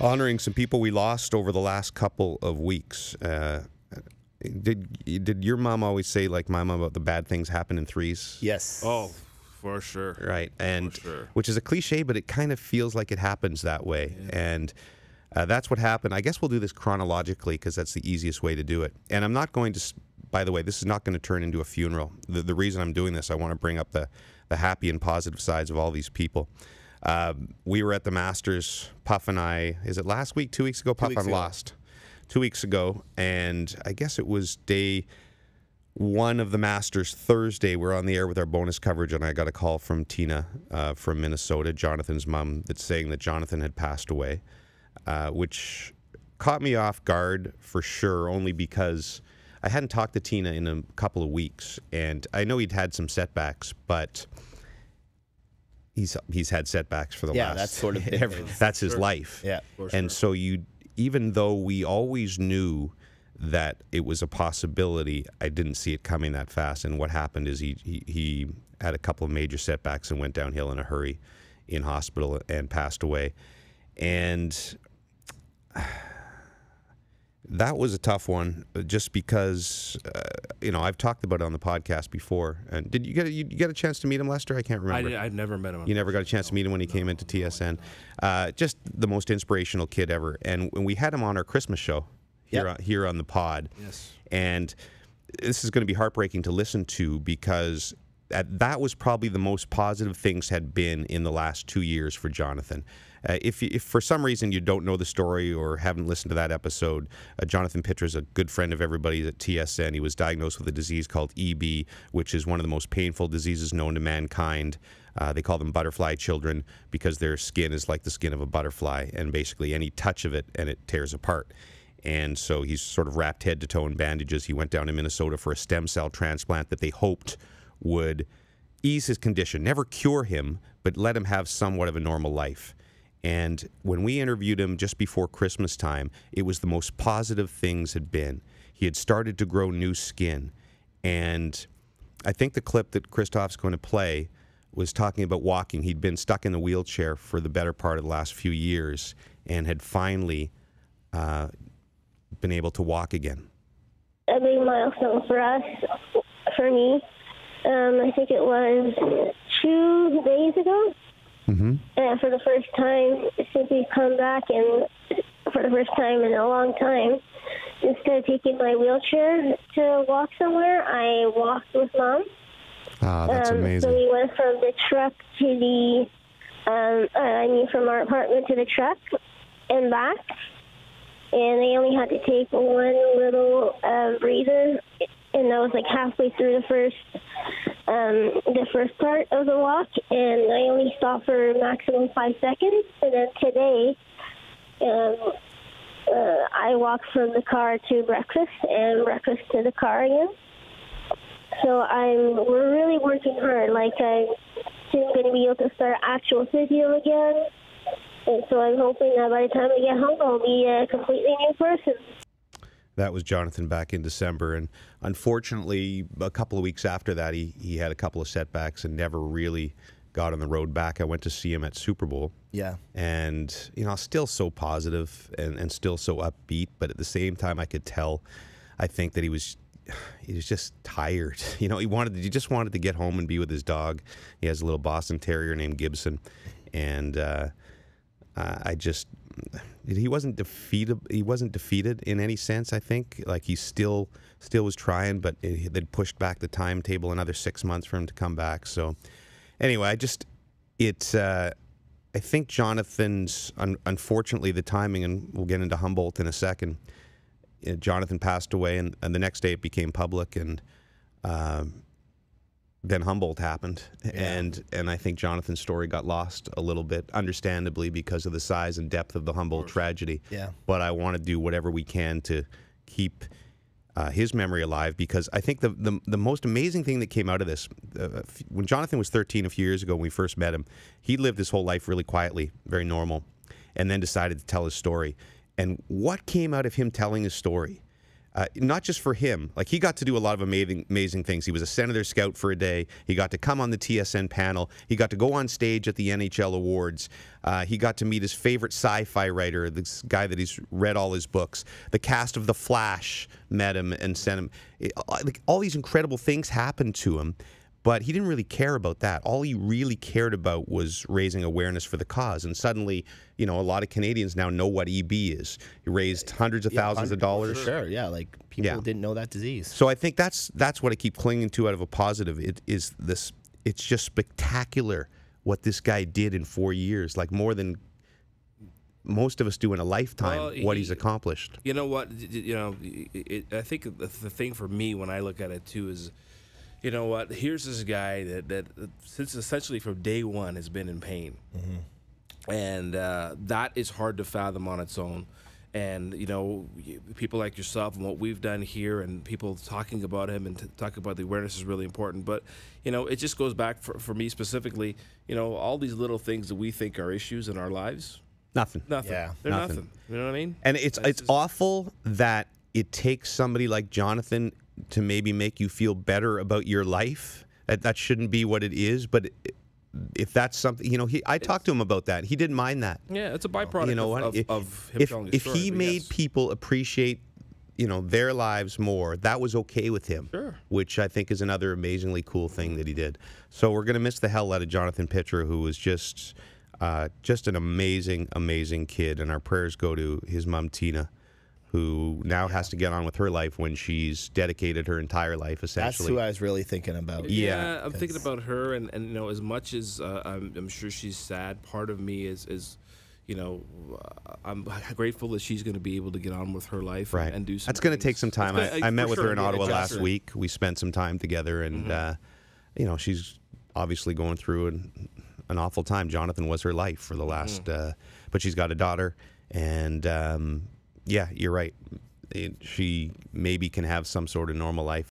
honoring some people we lost over the last couple of weeks. Uh, did did your mom always say like my mom about the bad things happen in threes? Yes. Oh, for sure. Right, and sure. which is a cliche, but it kind of feels like it happens that way, and. Uh, that's what happened. I guess we'll do this chronologically because that's the easiest way to do it. And I'm not going to, by the way, this is not going to turn into a funeral. The, the reason I'm doing this, I want to bring up the, the happy and positive sides of all these people. Um, we were at the Masters, Puff and I, is it last week, two weeks ago? Puff, weeks I'm ago. lost. Two weeks ago. And I guess it was day one of the Masters Thursday. We're on the air with our bonus coverage, and I got a call from Tina uh, from Minnesota, Jonathan's mom, that's saying that Jonathan had passed away, uh, which caught me off guard for sure, only because I hadn't talked to Tina in a couple of weeks, and I know he'd had some setbacks, but. He's, he's had setbacks for the Yeah, last that's sort of every- that's his life. Yeah. and so you even though we always knew that it was a possibility i didn't see it coming that fast. And what happened is he he, he had a couple of major setbacks and went downhill in a hurry in hospital and passed away. And that was a tough one uh, just because uh, you know I've talked about it on the podcast before and did you get a, you get a chance to meet him Lester I can't remember I'd never met him. you never got a chance to meet him when he came into TSN. Uh, just the most inspirational kid ever. And when we had him on our Christmas show here, Yep. on, here on the pod. Yes. And this is going to be heartbreaking to listen to because that, that was probably the most positive things had been in the last two years for Jonathan. Uh, if, if for some reason you don't know the story or haven't listened to that episode, uh, Jonathan Pitre is a good friend of everybody's at TSN. He was diagnosed with a disease called EB, which is one of the most painful diseases known to mankind. Uh, they call them butterfly children because their skin is like the skin of a butterfly, and basically any touch of it and it tears apart. And so he's sort of wrapped head to toe in bandages. He went down to Minnesota for a stem cell transplant that they hoped would ease his condition, never cure him, but let him have somewhat of a normal life. And when we interviewed him just before Christmas time, it was the most positive things had been. He had started to grow new skin. And I think the clip that Christoph's going to play was talking about walking. He'd been stuck in the wheelchair for the better part of the last few years and had finally uh, been able to walk again. a big milestone for us, for me. Um, I think it was two days ago. Mm-hmm. And for the first time since we've come back, and for the first time in a long time, instead of taking my wheelchair to walk somewhere, I walked with mom. Ah, that's um, amazing. So we went from the truck to the, um, uh, I mean, from our apartment to the truck and back. And they only had to take one little uh, breather, and that was like halfway through the first, um, the first part of the walk. And I only stopped for maximum five seconds. And then today, um, uh, I walked from the car to breakfast and breakfast to the car again. So I'm we're really working hard. Like I'm soon going to be able to start actual physio again, and so I'm hoping that by the time I get home, I'll be a completely new person. That was Jonathan back in December, and unfortunately, a couple of weeks after that, he he had a couple of setbacks and never really got on the road back. I went to see him at Super Bowl, Yeah. and you know, still so positive and and still so upbeat, but at the same time, I could tell, I think that he was. He was just tired. You know, he wanted. He just wanted to get home and be with his dog. He has a little Boston Terrier named Gibson, and uh, I just he wasn't defeated. He wasn't defeated in any sense. I think like he still still was trying, but it, they'd pushed back the timetable another six months for him to come back. So anyway, I just it. Uh, I think Jonathan's un- unfortunately the timing, and we'll get into Humboldt in a second. uh, Jonathan passed away, and, and the next day it became public, and um, then Humboldt happened, and and I think Jonathan's story got lost a little bit, understandably because of the size and depth of the Humboldt tragedy. Yeah. But I want to do whatever we can to keep uh, his memory alive because I think the, the the most amazing thing that came out of this, uh, f- when Jonathan was 13 a few years ago when we first met him, he lived his whole life really quietly, very normal, and then decided to tell his story. And what came out of him telling his story uh, not just for him. Like he got to do a lot of amazing, amazing things. He was a Senator Scout for a day. He got to come on the TSN panel. He got to go on stage at the NHL Awards. Uh, he got to meet his favorite sci-fi writer, this guy that he's read all his books. The cast of The Flash met him and sent him. It, like all these incredible things happened to him. But he didn't really care about that. All he really cared about was raising awareness for the cause. And suddenly, you know, a lot of Canadians now know what EB is. He raised hundreds of thousands of dollars. Sure, yeah. Like people Yeah. didn't know that disease. So I think that's that's what I keep clinging to out of a positive. It is this. It's just spectacular what this guy did in four years. Like more than most of us do in a lifetime. Well, what he- he's accomplished. You know what? y- y- You know, it, it, I think the, the thing for me when I look at it too is, you know what? Here's this guy that that since essentially from day one has been in pain, and uh, that is hard to fathom on its own. And you know, people like yourself and what we've done here, and people talking about him and t- talking about the awareness is really important. But you know, it just goes back for, for me specifically. You know, all these little things that we think are issues in our lives, Nothing. nothing. Yeah. They're Nothing. nothing. You know what I mean? And it's That's it's just- awful that it takes somebody like Jonathan to maybe make you feel better about your life. That that shouldn't be what it is, but it, if that's something, you know, he I talked to him about that. He didn't mind that. Yeah, it's a byproduct you know of, if, of him if, if story, he made yes. people appreciate, you know, their lives more, that was okay with him. Sure. Which I think is another amazingly cool thing that he did. So we're gonna miss the hell out of Jonathan Pitre, who was just, uh, just an amazing, amazing kid. And our prayers go to his mom Tina, who now has to get on with her life when she's dedicated her entire life essentially. That's essentially. who I was really thinking about. Yeah, I'm thinking about her, and, and you know, as much as uh, I'm, I'm sure she's sad, part of me is is, you know, uh, I'm grateful that she's going to be able to get on with her life Right. and, and do some. That's going to take some time. I, gonna- I met with sure, her in yeah, Ottawa last exactly. week. We spent some time together, and Mm-hmm. uh, you know, she's obviously going through an, an awful time. Jonathan was her life for the last, Mm-hmm. uh, but she's got a daughter, and um, yeah, you're right. She maybe can have some sort of normal life